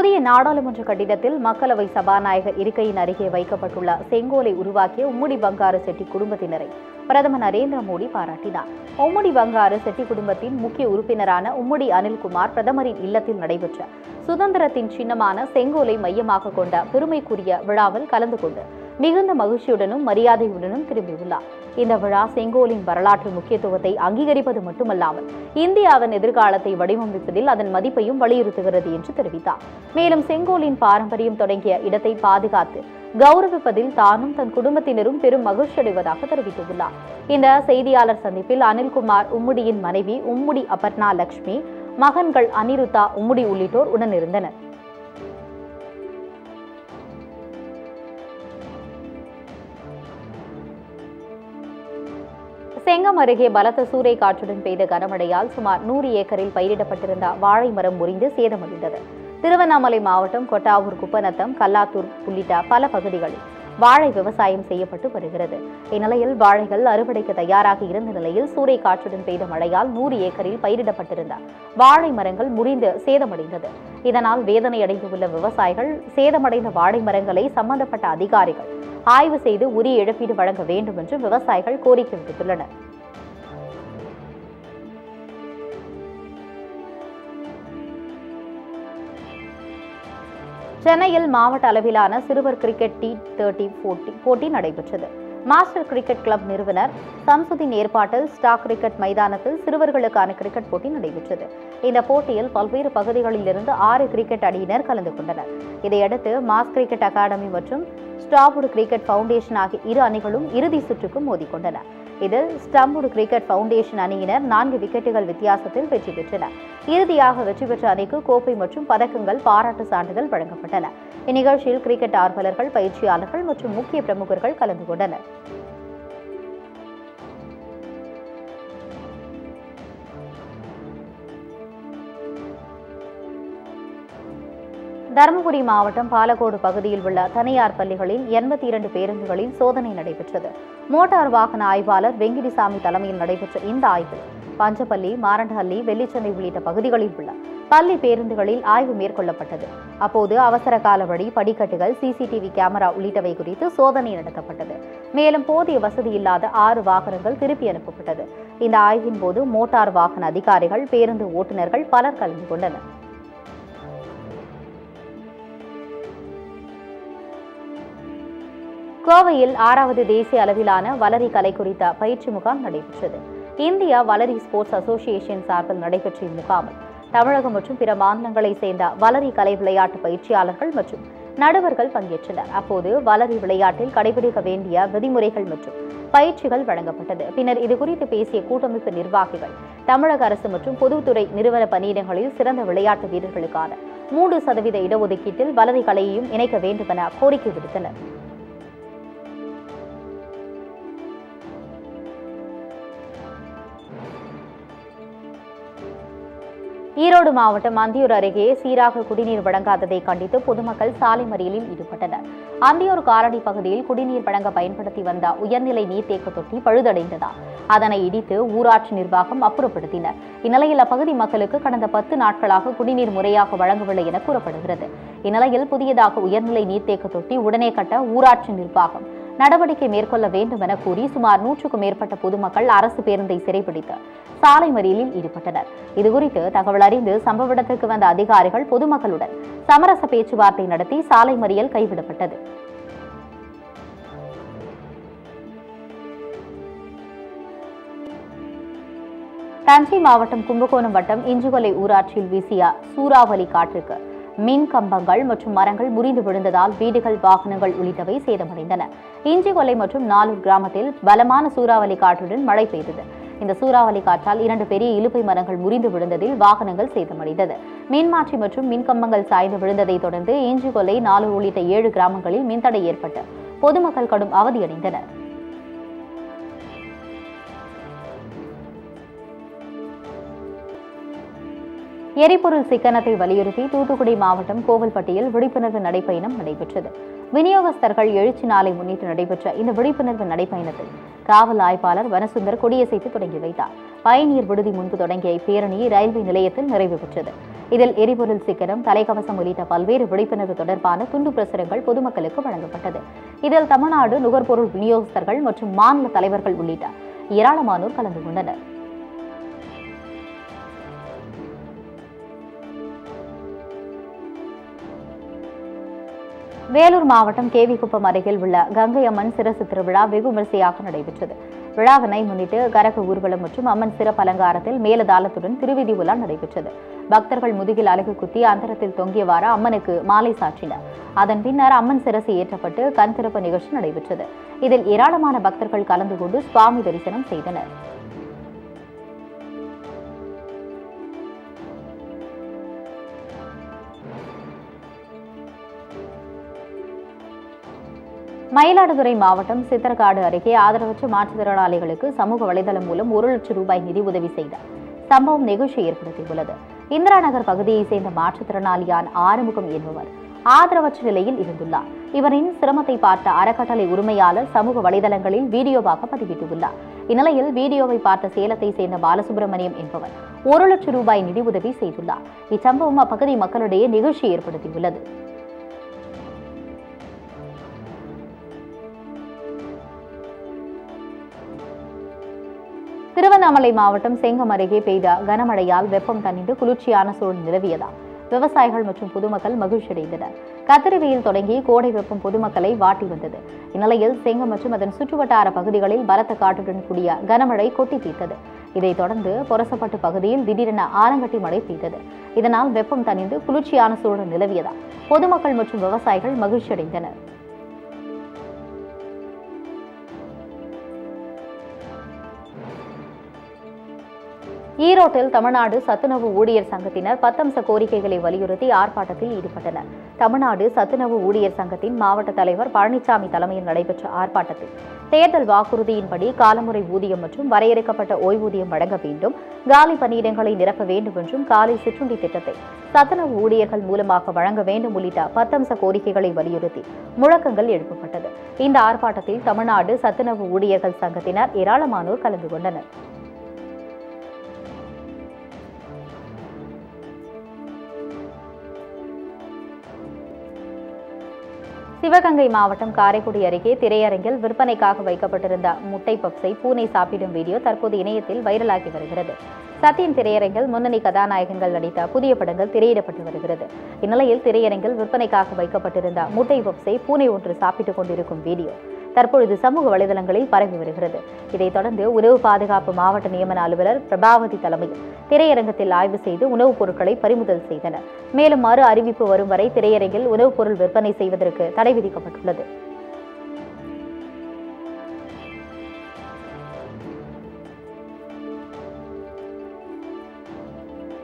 புதிய நாடாளுமன்ற கட்டிடத்தில் மக்களவை சபாநாயகர் இருக்கையின் அருகே வைக்கப்பட்டுள்ள செங்கோலை உருவாக்கிய உம்முடி பங்காரு செட்டி குடும்பத்தினரை பிரதமர் நரேந்திர மோடி பாராட்டினார். உம்முடி பங்காரு செட்டி குடும்பத்தின் முக்கிய உறுப்பினரான உம்முடி அனில்குமார் பிரதமரின் இல்லத்தில் நடைபெற்ற சுதந்திரத்தின் சின்னமான செங்கோலை மையமாக கொண்ட பெருமைக்குரிய விழாவில் கலந்து கொண்டு மிகுந்த மகிழ்ச்சியுடனும் மரியாதையுடனும் திரும்பியுள்ளார். இந்த விழா செங்கோலின் வரலாற்று முக்கியத்துவத்தை அங்கீகரிப்பது மட்டுமல்லாமல் இந்தியாவின் எதிர்காலத்தை வடிவமைப்பதில் அதன் மதிப்பையும் வலியுறுத்துகிறது என்று தெரிவித்தார். மேலும் செங்கோலின் பாரம்பரியம் தொடங்கிய இடத்தை பாதுகாத்து கௌரவிப்பதில் தானும் தன் குடும்பத்தினரும் பெரும் மகிழ்ச்சி அடைவதாக தெரிவித்துள்ளார். இந்த செய்தியாளர் சந்திப்பில் அனில்குமார் உம்முடியின் மனைவி உம்முடி அபர்ணா லட்சுமி மகன்கள் அனிருத்தா உம்முடி உள்ளிட்டோர் உடனிருந்தனர். செங்கம் அருகே பலத்த சூறை காற்றுடன் பெய்த கனமழையால் சுமார் நூறு ஏக்கரில் பயிரிடப்பட்டிருந்த வாழை மரம் முறிந்து சேதமடைந்தது. திருவண்ணாமலை மாவட்டம் கொட்டாவூர் குப்பநத்தம் கல்லாத்தூர் உள்ளிட்ட பல பகுதிகளில் வாழை விவசாயம் செய்யப்பட்டு வருகிறது. இந்நிலையில் வாழைகள் அறுவடைக்கு தயாராக இருந்த நிலையில் சூறை காற்றுடன் பெய்த மழையால் நூறு ஏக்கரில் பயிரிடப்பட்டிருந்த வாழை மரங்கள் முறிந்து சேதமடைந்தது. இதனால் வேதனை அடைந்துள்ள விவசாயிகள் சேதமடைந்த வாழை மரங்களை சம்பந்தப்பட்ட அதிகாரிகள் ஆய்வு செய்து உரிய இழப்பீடு வழங்க வேண்டும் என்று விவசாயிகள் கோரிக்கை விடுத்துள்ளனர். சென்னையில் மாவட்ட அளவிலான சிறுவர் கிரிக்கெட் டி தேர்ட்டி போட்டி போட்டி நடைபெற்றது. மாஸ்டர் கிரிக்கெட் கிளப் நிறுவனர் சம்சுதீன் ஏற்பாட்டில் ஸ்டாக் கிரிக்கெட் மைதானத்தில் சிறுவர்களுக்கான கிரிக்கெட் போட்டி நடைபெற்றது. இந்த போட்டியில் பல்வேறு பகுதிகளிலிருந்து ஆறு கிரிக்கெட் அணியினர் கலந்து கொண்டனர். இதையடுத்து மாஸ் கிரிக்கெட் அகாடமி மற்றும் ஸ்டாபுட் கிரிக்கெட் ஃபவுண்டேஷன் ஆகிய இரு அணிகளும் இறுதி சுற்றுக்கு மோதிக்கொண்டன இதில் ஸ்டம்புட் கிரிக்கெட் பவுண்டேஷன் அணியினர் நான்கு விக்கெட்டுகள் வித்தியாசத்தில் வெற்றி பெற்றனர் இறுதியாக வெற்றி பெற்ற அணிக்கு கோப்பை மற்றும் பதக்கங்கள் பாராட்டு சான்றிதழ் வழங்கப்பட்டன. இந்நிகழ்ச்சியில் கிரிக்கெட் ஆர்வலர்கள் பயிற்சியாளர்கள் மற்றும் முக்கிய பிரமுகர்கள் கலந்து கொண்டனர். தருமபுரி மாவட்டம் பாலக்கோடு பகுதியில் உள்ள தனியார் பள்ளிகளில் எண்பத்தி இரண்டு பேருந்துகளில் சோதனை நடைபெற்றது. மோட்டார் வாகன ஆய்வாளர் வெங்கிடிசாமி தலைமையில் நடைபெற்ற இந்த ஆய்வில் பஞ்சப்பள்ளி மாரண்டஹள்ளி வெள்ளிச்சந்தை உள்ளிட்ட பகுதிகளில் உள்ள பள்ளி பேருந்துகளில் ஆய்வு மேற்கொள்ளப்பட்டது. அப்போது அவசர கால வழி படிக்கட்டுகள் சிசிடிவி கேமரா உள்ளிட்டவை குறித்து சோதனை நடத்தப்பட்டது. மேலும் போதிய வசதி இல்லாத ஆறு வாகனங்கள் திருப்பி அனுப்பப்பட்டது. இந்த ஆய்வின் போது மோட்டார் வாகன அதிகாரிகள் பேருந்து ஓட்டுநர்கள் பலர் கலந்து கொண்டனர். கோவையில் ஆறாவது தேசிய அளவிலான வளரி கலை குறித்த பயிற்சி முகாம் நடைபெற்றது. இந்தியா வளரி ஸ்போர்ட்ஸ் அசோசியேஷன் சார்பில் நடைபெற்ற இம்முகாமில் தமிழகம் மற்றும் பிற மாநிலங்களைச் சேர்ந்த வளரி கலை விளையாட்டு பயிற்சியாளர்கள் மற்றும் நடுவர்கள் பங்கேற்றனர். அப்போது வளரி விளையாட்டில் கடைபிடிக்க வேண்டிய விதிமுறைகள் மற்றும் பயிற்சிகள் வழங்கப்பட்டது. பின்னர் இதுகுறித்து பேசிய கூட்டமைப்பு நிர்வாகிகள் தமிழக அரசு மற்றும் பொதுத்துறை நிறுவன பணியிடங்களில் சிறந்த விளையாட்டு வீரர்களுக்கான மூன்று சதவீத இடஒதுக்கீட்டில் வளரி கலையையும் இணைக்க வேண்டுமென கோரிக்கை விடுத்தனர். ஈரோடு மாவட்டம் அந்தியூர் அருகே சீராக குடிநீர் வழங்காததை கண்டித்து பொதுமக்கள் சாலை மறியலில் ஈடுபட்டனர். அந்தியூர் காலனி பகுதியில் குடிநீர் வழங்க பயன்படுத்தி வந்த உயர்நிலை நீர்த்தேக்க தொட்டி பழுதடைந்ததால் அதனை இடித்து ஊராட்சி நிர்வாகம் அப்புறப்படுத்தினர். இந்நிலையில் அப்பகுதி மக்களுக்கு கடந்த பத்து நாட்களாக குடிநீர் முறையாக வழங்கவில்லை என கூறப்படுகிறது. இந்நிலையில் புதியதாக உயர்நிலை நீர்த்தேக்க தொட்டி உடனே கட்ட ஊராட்சி நிர்வாகம் நடவடிக்கை மேற்கொள்ள வேண்டும் என கூறி சுமார் நூற்றுக்கும் மேற்பட்ட பொதுமக்கள் அரசு பேருந்தை சிறைப்பிடித்து சாலை மறியலில் ஈடுபட்டனர். இதுகுறித்து தகவல் அறிந்து சம்பவ இடத்திற்கு வந்த அதிகாரிகள் பொதுமக்களுடன் சமரச பேச்சுவார்த்தை நடத்தி சாலை மறியல் கைவிடப்பட்டது. தஞ்சை மாவட்டம் கும்பகோணம் வட்டம் இஞ்சுகொலை ஊராட்சியில் வீசிய சூறாவளி காற்றுக்கு மின் கம்பங்கள் மற்றும் மரங்கள் முறிந்து விழுந்ததால் வீடுகள் வாகனங்கள் உள்ளிட்டவை சேதமடைந்தன. இஞ்சிகொலை மற்றும் நாலூர் கிராமத்தில் பலமான சூறாவளி காற்றுடன் மழை பெய்தது. இந்த சூறாவளி காற்றால் இரண்டு பெரிய இலுப்பை மரங்கள் முறிந்து விழுந்ததில் வாகனங்கள் சேதமடைந்தது. மின்மாற்றி மற்றும் மின்கம்பங்கள் சாய்ந்து விழுந்ததை தொடர்ந்து இஞ்சிகொலை நாலூர் உள்ளிட்ட ஏழு கிராமங்களில் மின்தடை ஏற்பட்டு பொதுமக்கள் கடும் அவதியடைந்தனர். எரிபொருள் சிக்கனத்தை வலியுறுத்தி தூத்துக்குடி மாவட்டம் கோவில்பட்டியில் விழிப்புணர்வு நடைப்பயணம் நடைபெற்றது. விநியோகஸ்தர்கள் எழுச்சி நாளை முன்னிட்டு நடைபெற்ற இந்த விழிப்புணர்வு நடைப்பயணத்தில் காவல் ஆய்வாளர் வனசுந்தர் கொடியசைத்து தொடங்கி வைத்தார். பயணியர் விடுதி முன்பு தொடங்கிய இப்பேரணி ரயில்வே நிலையத்தில் நிறைவு பெற்றது. இதில் எரிபொருள் சிக்கனம் தலைக்கவசம் உள்ளிட்ட பல்வேறு விழிப்புணர்வு தொடர்பான துண்டு பிரசுரங்கள் பொதுமக்களுக்கு வழங்கப்பட்டது. இதில் தமிழ்நாடு நுகர்பொருள் விநியோகஸ்தர்கள் மற்றும் மாநில தலைவர்கள் உள்ளிட்ட ஏராளமானோர் கலந்து கொண்டனர். வேலூர் மாவட்டம் கேவிக்குப்பம் அருகில் உள்ள கங்கை அம்மன் சிரசு திருவிழா வெகு விமரிசையாக நடைபெற்றது. விழாவினை முன்னிட்டு கரக ஊர்வலம் மற்றும் அம்மன் சிறப்பு அலங்காரத்தில் மேலதாளத்துடன் திருவிதி உலா நடைபெற்றது. பக்தர்கள் முதுகில் அழகு குத்தி அந்தரத்தில் தொங்கியவாறு அம்மனுக்கு மாலை சாற்றினர். அதன் பின்னர் அம்மன் சிரசு ஏற்றப்பட்டு கண் திறப்பு நிகழ்ச்சி நடைபெற்றது. இதில் ஏராளமான பக்தர்கள் கலந்து கொண்டு சுவாமி தரிசனம் செய்தனர். மயிலாடுதுறை மாவட்டம் சித்தர்காடு அருகே ஆதரவற்ற மாற்றுத்திறனாளிகளுக்கு சமூக வலைதளம் மூலம் ஒரு லட்சம் ரூபாய் நிதி உதவி செய்தார் சம்பவம் நெகிழ்ச்சி ஏற்படுத்தியுள்ளது. இந்திரா நகர் பகுதியைச் சேர்ந்த மாற்றுத்திறனாளியான் ஆறுமுகம் என்பவர் ஆதரவற்ற நிலையில் இருந்துள்ளார். இவரின் சிரமத்தை பார்த்த அறக்கட்டளை உரிமையாளர் சமூக வலைதளங்களில் வீடியோவாக பதிவிட்டுள்ளார். இந்நிலையில் வீடியோவை பார்த்த சேலத்தை சேர்ந்த பாலசுப்ரமணியம் என்பவர் ஒரு லட்சம் ரூபாய் நிதி உதவி செய்துள்ளார். இச்சம்பவம் அப்பகுதி மக்களிடையே நிகழ்ச்சி ஏற்படுத்தியுள்ளது. திருவண்ணாமலை மாவட்டம் செங்கம் அருகே பெய்த கனமழையால் வெப்பம் தணிந்து குளிர்ச்சியான சூழல் நிலவியதால் விவசாயிகள் மற்றும் பொதுமக்கள் மகிழ்ச்சியடைந்தனர். கத்திரி வெயில் தொடங்கி கோடை வெப்பம் பொதுமக்களை வாட்டி வந்தது. இந்நிலையில் செங்கம் மற்றும் அதன் சுற்றுவட்டார பகுதிகளில் பலத்த காற்றுடன் கூடிய கனமழை கொட்டி தீர்த்தது. இதைத் தொடர்ந்து பொரசப்பட்டு பகுதியில் திடீரென ஆலங்கட்டி மழை பெய்தது. இதனால் வெப்பம் தணிந்து குளிர்ச்சியான சூழல் நிலவியதால் பொதுமக்கள் மற்றும் விவசாயிகள் மகிழ்ச்சியடைந்தனர். ஈரோட்டில் தமிழ்நாடு சத்துணவு ஊழியர் சங்கத்தினர் பத்தம்ச கோரிக்கைகளை வலியுறுத்தி ஆர்ப்பாட்டத்தில் ஈடுபட்டனர். தமிழ்நாடு சத்துணவு ஊழியர் சங்கத்தின் மாவட்ட தலைவர் பழனிசாமி தலைமையில் நடைபெற்ற ஆர்ப்பாட்டத்தில் தேர்தல் வாக்குறுதியின்படி காலமுறை ஊதியம் மற்றும் வரையறுக்கப்பட்ட ஓய்வூதியம் வழங்க வேண்டும் காலி பணியிடங்களை நிரப்ப வேண்டும் என்றும் காலை சிற்றுண்டி திட்டத்தை சத்துணவு ஊழியர்கள் மூலமாக வழங்க வேண்டும் உள்ளிட்ட பத்தம்ச கோரிக்கைகளை வலியுறுத்தி முழக்கங்கள் எழுப்பப்பட்டது. இந்த ஆர்ப்பாட்டத்தில் தமிழ்நாடு சத்துணவு ஊழியர்கள் சங்கத்தினர் ஏராளமானோர் கலந்து கொண்டனர். சிவகங்கை மாவட்டம் காரைக்குடி அருகே திரையரங்கில் விற்பனைக்காக வைக்கப்பட்டிருந்த முட்டை பப்ஸை பூனை சாப்பிடும் வீடியோ தற்போது இணையத்தில் வைரலாகி வருகிறது. சத்தியம் திரையரங்கில் முன்னணி கதாநாயகங்கள் நடித்த புதிய படங்கள் திரையிடப்பட்டு வருகிறது. இந்நிலையில் திரையரங்கில் விற்பனைக்காக வைக்கப்பட்டிருந்த முட்டை பப்ஸை பூனை ஒன்று சாப்பிட்டுக் கொண்டிருக்கும் வீடியோ. தற்பொழுது சமூக வலைதளங்களில் பரவி வருகிறது. இதைத் தொடர்ந்து உணவு பாதுகாப்பு மாவட்ட நியமன அலுவலர் பிரபாவதி தலைமையில் திரையரங்கத்தில் ஆய்வு செய்து உணவுப் பொருட்களை பறிமுதல் செய்தனர். மேலும் மறு அறிவிப்பு வரும் வரை திரையரங்கில் உணவுப் பொருள் விற்பனை செய்வதற்கு தடை விதிக்கப்பட்டுள்ளது.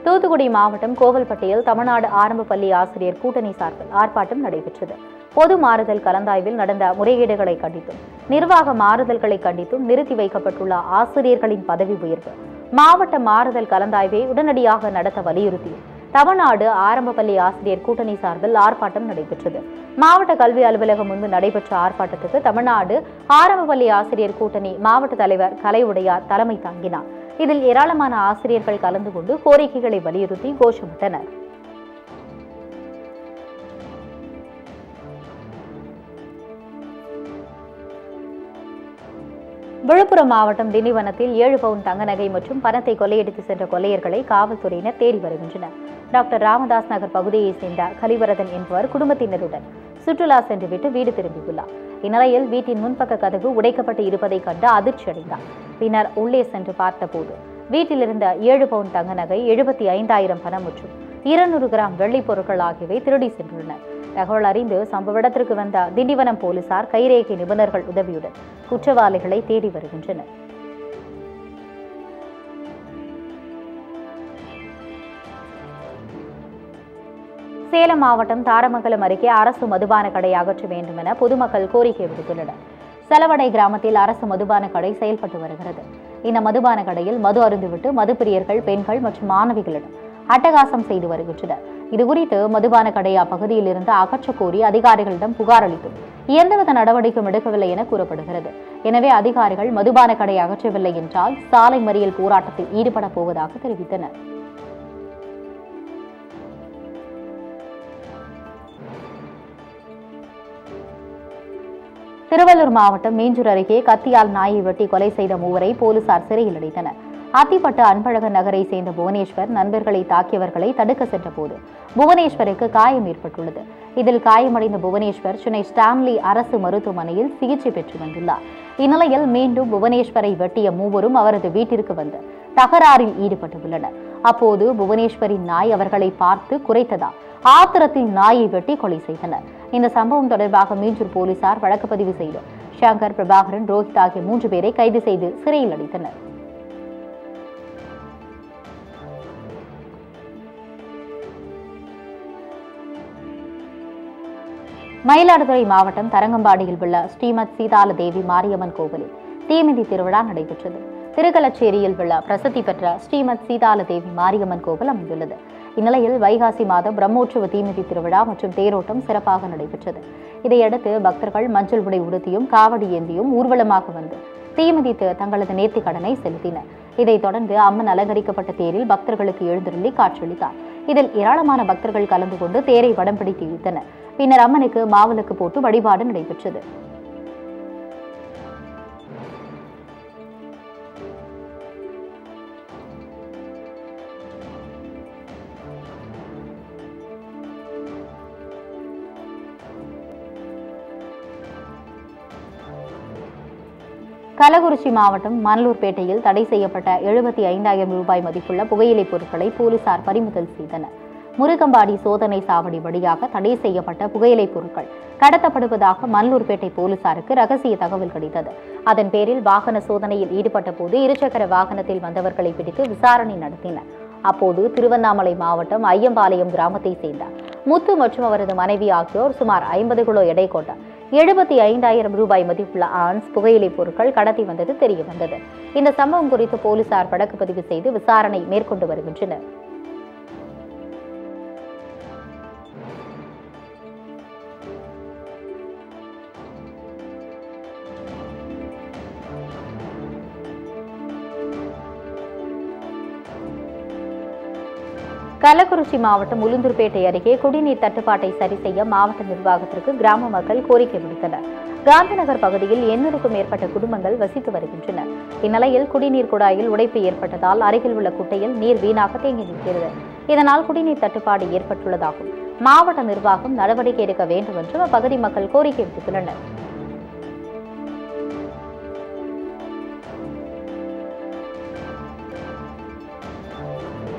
தூத்துக்குடி மாவட்டம் கோவல்பட்டியில் தமிழ்நாடு ஆரம்ப பள்ளி ஆசிரியர் கூட்டணி சார்பில் ஆர்ப்பாட்டம் நடைபெற்றது. பொது மாறுதல் கலந்தாய்வில் நடந்த முறைகேடுகளை கண்டித்தும் நிர்வாக மாறுதல்களை கண்டித்தும் நிறுத்தி வைக்கப்பட்டுள்ள ஆசிரியர்களின் பதவி உயர்வு மாவட்ட மாறுதல் கலந்தாய்வை உடனடியாக நடத்த வலியுறுத்தியும் தமிழ்நாடு ஆரம்ப பள்ளி ஆசிரியர் கூட்டணி சார்பில் ஆர்ப்பாட்டம் நடைபெற்றது. மாவட்ட கல்வி அலுவலகம் முன்பு நடைபெற்ற ஆர்ப்பாட்டத்துக்கு தமிழ்நாடு ஆரம்ப பள்ளி ஆசிரியர் கூட்டணி மாவட்ட தலைவர் கலை உடையார் தலைமை தாங்கினார். இதில் ஏராளமான ஆசிரியர்கள் கலந்து கொண்டு கோரிக்கைகளை வலியுறுத்தி கோஷமிட்டனர். விழுப்புரம் மாவட்டம் திண்டிவனத்தில் ஏழு பவுன் தங்க நகை மற்றும் பணத்தை கொள்ளையடித்து சென்ற கொள்ளையர்களை காவல்துறையினர் தேடி வருகின்றனர். டாக்டர் ராமதாஸ் நகர் பகுதியைச் சேர்ந்த கலிவரதன் என்பவர் குடும்பத்தினருடன் சுற்றுலா சென்றுவிட்டு வீடு திரும்பியுள்ளார். இந்நிலையில் வீட்டின் முன்பக்க கதவு உடைக்கப்பட்டு இருப்பதை கண்டு அதிர்ச்சி அடைந்தார் பின்னர் உள்ளே சென்று பார்த்தபோது வீட்டிலிருந்த ஏழு பவுன் தங்க நகை எழுபத்தி ஐந்தாயிரம் பணம் மற்றும் இருநூறு கிராம் வெள்ளிப் பொருட்கள் ஆகியவை திருடி சென்றுள்ளனர் தகவல் அறிந்து சம்பவ இடத்திற்கு வந்த திண்டிவனம் போலீசார் கைரேகை நிபுணர்கள் உதவியுடன் குற்றவாளிகளை தேடி வருகின்றனர். சேலம் மாவட்டம் தாரமங்கலம் அருகே அரசு மதுபான கடை அகற்ற வேண்டும் என பொதுமக்கள் கோரிக்கை விடுத்துள்ளனர். செலவடை கிராமத்தில் அரசு மதுபான கடை செயல்பட்டு வருகிறது. இந்த மதுபான கடையில் மது அருந்துவிட்டு மதுப்பிரியர்கள் பெண்கள் மற்றும் மாணவிகளிடம் அட்டகாசம் செய்து வருகின்றனர் இதுகுறித்து மதுபான கடையா பகுதியில் இருந்து அகற்றக் கோரி அதிகாரிகளிடம் புகார் அளித்தும். எந்தவித நடவடிக்கையும் எடுக்கவில்லை என கூறப்படுகிறது. எனவே அதிகாரிகள் மதுபான கடை அகற்றவில்லை என்றால் சாலை மறியல் போராட்டத்தில் ஈடுபடப் போவதாக தெரிவித்தனர். திருவள்ளூர் மாவட்டம் மேஞ்சூர் அருகே கத்தியால் நாயை வெட்டி கொலை செய்த மூவரை போலீசார் சிறையில் அடைத்தனர். அத்திப்பட்டு அன்பழகன் நகரை சேர்ந்த புவனேஸ்வர் நண்பர்களை தாக்கியவர்களை தடுக்க சென்றபோது புவனேஸ்வருக்கு காயம் ஏற்பட்டுள்ளது. இதில் காயமடைந்த புவனேஸ்வர் சென்னை ஸ்டான்லி அரசு மருத்துவமனையில் சிகிச்சை பெற்று வந்துள்ளார். இந்நிலையில் மீண்டும் புவனேஸ்வரை வெட்டிய மூவரும் அவரது வீட்டிற்கு வந்து தகராறில் ஈடுபட்டுள்ளனர். அப்போது புவனேஸ்வரின் நாய் அவர்களை பார்த்து குறைத்ததா? ஆத்திரத்தின் நாயை வெட்டி கொலை செய்தனர். இந்த சம்பவம் தொடர்பாக மீஞ்சூர் போலீசார் வழக்கு பதிவு செய்து சங்கர் பிரபாகரன் ரோஹித் ஆகிய மூன்று பேரை கைது செய்து சிறையில் அடைத்தனர். மயிலாடுதுறை மாவட்டம் தரங்கம்பாடியில் உள்ள ஸ்ரீமத் சீதால தேவி மாரியம்மன் கோவிலில் தீமிதி திருவிழா நடைபெற்றது. திருக்கலச்சேரியில் உள்ள பிரசித்தி பெற்ற ஸ்ரீமத் சீதால தேவி மாரியம்மன் கோவில் அமைந்துள்ளது. இந்நிலையில் வைகாசி மாதம் பிரம்மோற்சவ தீமிதி திருவிழா மற்றும் தேரோட்டம் சிறப்பாக நடைபெற்றது. இதையடுத்து பக்தர்கள் மஞ்சள் உடை உடுத்தியும் காவடி ஏந்தியும் ஊர்வலமாக வந்து தீமிதித்து தங்களது நேர்த்திக் கடனை செலுத்தினர். இதைத் தொடர்ந்து அம்மன் அலங்கரிக்கப்பட்ட தேரில் பக்தர்களுக்கு எழுந்தருளி காட்சியளித்தார். இதில் ஏராளமான பக்தர்கள் கலந்து கொண்டு தேரை வடம் பிடித்து இழுத்தனர். பின்னர் அம்மனுக்கு மாவிளக்கு போட்டு வழிபாடு நடைபெற்றது. கள்ளக்குறிச்சி மாவட்டம் மணலூர்பேட்டையில் தடை செய்யப்பட்ட எழுபத்தி ஐந்தாயிரம் ரூபாய் மதிப்புள்ள புகையிலைப் பொருட்களை போலீசார் பறிமுதல் செய்தனர். முருகம்பாடி சோதனை சாவடி வழியாக தடை செய்யப்பட்ட புகையிலைப் பொருட்கள் கடத்தப்படுவதாக மணலூர்பேட்டை போலீசாருக்கு ரகசிய தகவல் கிடைத்தது. அதன் பேரில் வாகன சோதனையில் ஈடுபட்ட போது இருசக்கர வாகனத்தில் வந்தவர்களை பிடித்து விசாரணை நடத்தினர். அப்போது திருவண்ணாமலை மாவட்டம் ஐயம்பாளையம் கிராமத்தை சேர்ந்த முத்து மற்றும் அவரது மனைவி ஆகியோர் சுமார் ஐம்பது கிலோ எடை கொண்ட எழுபத்தி ஐந்தாயிரம் ரூபாய் மதிப்புள்ள ஆன்ஸ் புகையிலை பொருட்கள் கடத்தி வந்தது தெரிய வந்தது. இந்த சம்பவம் குறித்து போலீசார் வழக்கு பதிவு செய்து விசாரணை மேற்கொண்டு வருகின்றனர். கள்ளக்குறிச்சி மாவட்டம் உளுந்தூர்பேட்டை அருகே குடிநீர் தட்டுப்பாட்டை சரி செய்ய மாவட்ட நிர்வாகத்திற்கு கிராம மக்கள் கோரிக்கை விடுத்தனர். காந்திநகர் பகுதியில் எண்ணூறுக்கும் மேற்பட்ட குடும்பங்கள் வசித்து வருகின்றன. இந்நிலையில் குடிநீர் குழாயில் உடைப்பு ஏற்பட்டதால் அருகில் உள்ள குட்டையில் நீர் வீணாக தேங்கி நிற்கிறது. இதனால் குடிநீர் தட்டுப்பாடு ஏற்பட்டுள்ளதாகும். மாவட்ட நிர்வாகம் நடவடிக்கை எடுக்க வேண்டும் என்றும் அப்பகுதி மக்கள் கோரிக்கை விடுத்துள்ளனர்.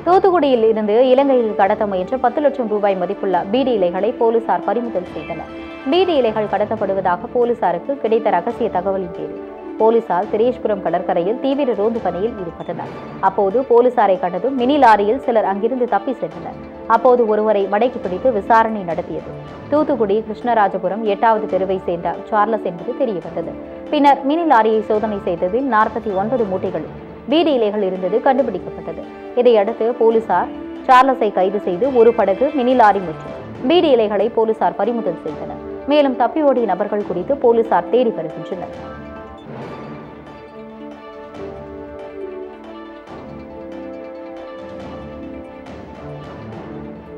தூத்துக்குடியில் இருந்து இலங்கையில் கடத்த முயன்ற பத்து லட்சம் ரூபாய் மதிப்புள்ள பீடி இலைகளை போலீசார் பறிமுதல் செய்தனர். பீடி இலைகள் கடத்தப்படுவதாக போலீசாருக்கு கிடைத்த ரகசிய தகவலின் பேரில் போலீசார் திரேஷ்புரம் கடற்கரையில் தீவிர ரோந்து பணியில் ஈடுபட்டனர். அப்போது போலீசாரை கண்டதும் மினி லாரியில் சிலர் அங்கிருந்து தப்பி சென்றனர். அப்போது ஒருவரை மடக்கி பிடித்து விசாரணை நடத்தியது. தூத்துக்குடி கிருஷ்ணராஜபுரம் எட்டாவது தெருவை சேர்ந்த சார்லஸ் என்பது தெரியவந்தது. பின்னர் மினி லாரியை சோதனை செய்ததில் நாற்பத்தி ஒன்பது மூட்டைகள் பீடி இலைகள் இருந்தது கண்டுபிடிக்கப்பட்டது. இதையடுத்து போலீசார் சார்லஸை கைது செய்து ஒரு படகு மினி லாரி மற்றும் பீடி இலைகளை போலீசார் பறிமுதல் செய்தனர். மேலும் தப்பி ஓடிய நபர்கள் குறித்து போலீசார் தேடி வருகின்றனர்.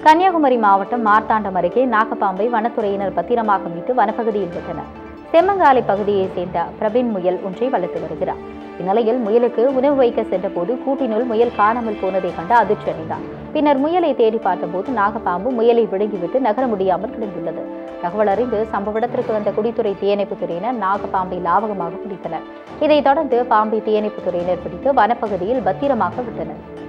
கன்னியாகுமரி மாவட்டம் மார்த்தாண்டம் அருகே நாகப்பாம்பை வனத்துறையினர் பத்திரமாக மீட்டு வனப்பகுதியில் விட்டனர். செம்மங்காலை பகுதியைச் சேர்ந்த பிரபின் முயல் ஒன்றை வளர்த்து வருகிறார். இந்நிலையில் முயலுக்கு உணவு வைக்க சென்றபோது கூட்டினுள் முயல் காணாமல் போனதை கண்டு அதிர்ச்சி அடைந்தார் பின்னர் முயலை தேடி பார்த்தபோது நாகப்பாம்பு முயலை விழுங்கிவிட்டு நகர முடியாமல் கிடந்துள்ளது. தகவல் அறிந்து சம்பவ இடத்திற்கு வந்த குடித்துறை தீயணைப்பு துறையினர் நாகப்பாம்பை லாவகமாக பிடித்தனர். இதைத் தொடர்ந்து பாம்பை தீயணைப்பு துறையினர் பிடித்து வனப்பகுதியில் பத்திரமாக விட்டனர்.